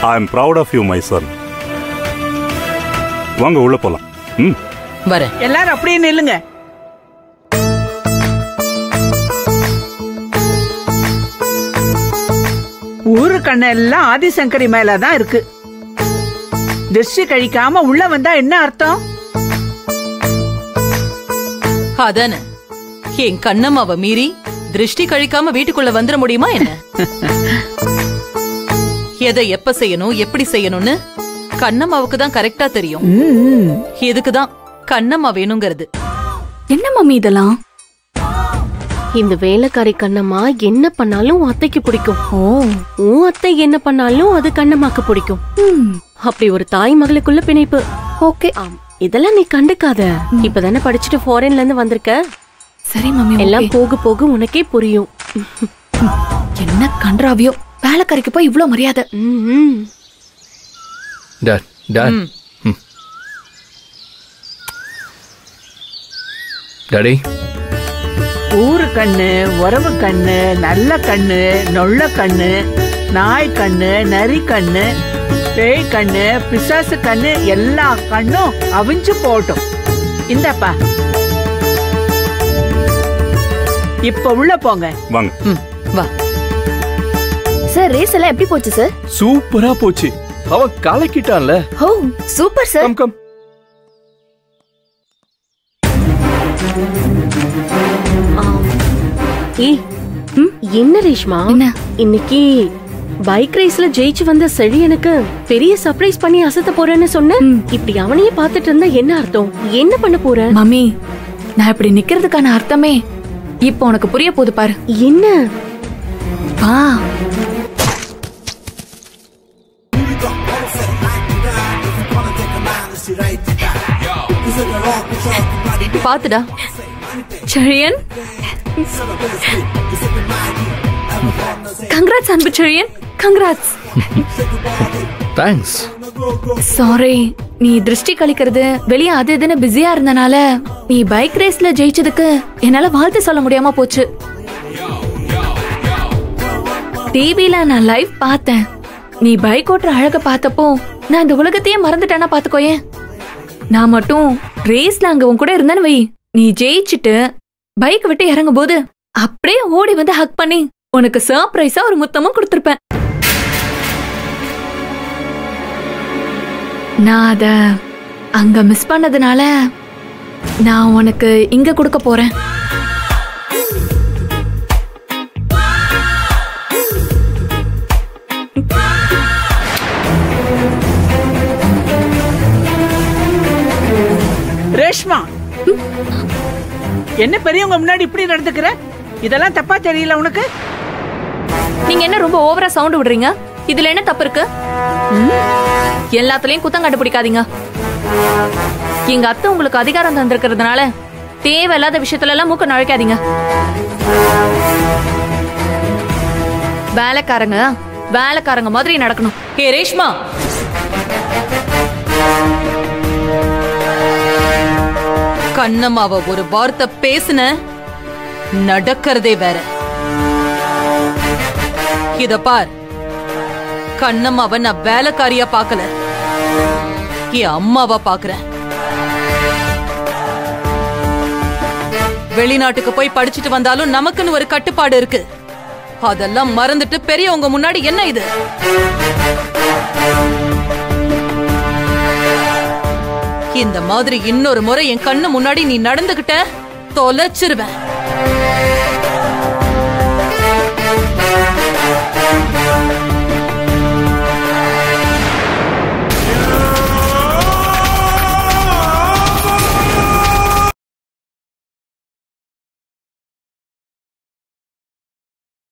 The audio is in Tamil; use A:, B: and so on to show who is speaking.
A: I am proud of you my son வாங்க உள்ள போலாம். ம்.
B: வரேன்.
C: எல்லாரும் அப்படியே நில்லுங்க. ஊரு கண்ணெல்லாம் ஆதிசங்கரி மேலதான் இருக்கு. திருஷ்டி கழிக்காம உள்ள வந்தா என்ன அர்த்தம்?
B: அதானே. என் கண்ணம்மாவ மீறி திருஷ்டி கழிக்காம வீட்டுக்குள்ள வந்துட முடியுமா என்ன? எதை எப்ப செய்யணும் எப்படி செய்யணும்னு கண்ணம்மாவுக்கு தான் கரெக்டா தெரியும். இதுக்குதான் கண்ணம்மா வேணுங்கிறது.
D: என்ன மம்மி இதெல்லாம்?
E: இந்த வேலைக்காரி கண்ணம்மா என்ன பண்ணாலும் அத்தைக்கு பிடிக்கும்.
D: ஓ.
E: உன் அத்தை என்ன பண்ணாலும் அது கண்ணம்மாக்கு பிடிக்கும்.
D: ம்,
E: அப்படி ஒரு தாய் மகளுக்குள்ள பிணைப்பு.
D: ஓகே.
E: ஆம், இதெல்லாம் நீ கண்டுக்காத. இப்பதானே படிச்சுட்டு ஃபாரின்ல இருந்து வந்திருக்க?
D: சரி மம்மி
E: எல்லாம். போக போக உனக்கே புரியும்.
D: என்ன கன்றாவியோ. வேலைக்காரிக்கு போய் இவ்ளோ மரியாதை.
F: Dot dot. டாடி
C: ஊரு கண்ணு உறவு கண்ணு நல்ல கண்ணு நொள்ள கண்ணு நாய் கண்ணு நரி கண்ணு பேய் கண்ணு பிசாசு கண்ணு எல்லா கண்ணும் அவிஞ்சு போட்டும். இந்தப்பா. இப்ப உள்ள போங்க.
A: வாங்க.
B: வா.
D: சார் ரேஸ் எல்லாம் எப்படி போச்சு சார்
F: சூப்பரா போச்சு. அவன் கலக்கிட்டான்ல.
D: Oh super sir
F: come come.
E: ஏய் என்ன ரேஷ்மா?
D: என்ன?
E: இன்னைக்கு பைக் ரேஸ்ல ஜெயிச்சு வந்த செழியனுக்கு பெரிய சர்ப்ரைஸ் பண்ணி அசத்த போறேன்னு சொன்ன. இப்படி அவனையே பார்த்துட்டு இருந்தா என்ன அர்த்தம்? என்ன பண்ண போற?
D: மம்மி நான் இப்படி நிக்கிறதுக்கான அர்த்தமே இப்போ உனக்கு புரிய போகுது பாரு.
E: என்ன?
B: பாத்துடா
D: செழியன்? கங்க்ராட்ஸ் அன்பு செழியன். கங்க்ராட்ஸ்
F: தேங்க்ஸ்
D: சாரி நீ திருஷ்டி கழிக்கிறது. வெளியே அது இதுன்னு பிஸியா இருந்தனால நீ பைக் ரேஸ்ல ஜெயிச்சதுக்கு என்னால வாழ்த்து சொல்ல முடியாம போச்சு. டிவில நான் லைவ் பார்த்தேன். நீ பைக் ஓட்டுற அழக பார்த்தப்போ நான் இந்த உலகத்தையே மறந்துட்டேன்னா பாத்துக்கோயேன் நான் மட்டும் ரேஸ்ல அங்க உன் கூட இருந்தேன்னு வை. நீ ஜெயிச்சுட்டு பைக் விட்டு இறங்கும் போது அப்படியே ஓடி வந்து ஹக் பண்ணி உனக்கு சர்ப்ரைஸா ஒரு முத்தமும் கொடுத்துருப்பேன். நான் அத அங்க மிஸ் பண்ணதுனால நான் உனக்கு இங்க கொடுக்க போறேன்.
C: ரேஷ்மா என்ன பெரியவங்க முன்னாடி இப்படி நடந்துக்கிற? இதெல்லாம் தப்பா தெரியல உனக்கு?
D: நீங்க என்ன ரொம்ப ஓவரா சவுண்ட் விடுறீங்க? இதுல என்ன தப்பு இருக்கு? எல்லாத்துலயும் குத்தம் கண்டுபிடிக்காதீங்க. எங்க அத்தை உங்களுக்கு அதிகாரம் தந்திருக்கிறதுனால தேவையில்லாத விஷயத்துல எல்லாம் மூக்க நுழைக்காதீங்க. வேலைக்காரங்க வேலைக்காரங்க மாதிரி நடக்கணும்.
B: ஏ ரேஷ்மா. கண்ணம்மாவ ஒரு வார்த்தை பேசின? நடக்கிறதே வேற. இத பார். கண்ணம்மாவ நான் வேலைக்காரியா பாக்கல. என் அம்மாவா பாக்குறேன். வெளிநாட்டுக்கு போய் படிச்சுட்டு வந்தாலும் நமக்குன்னு ஒரு கட்டுப்பாடு இருக்கு. அதெல்லாம் மறந்துட்டு பெரியவங்க முன்னாடி என்ன இது? இந்த மாதிரி இன்னொரு முறை என் கண்ணு முன்னாடி நீ நடந்துகிட்ட தொலைச்சிருவேன்.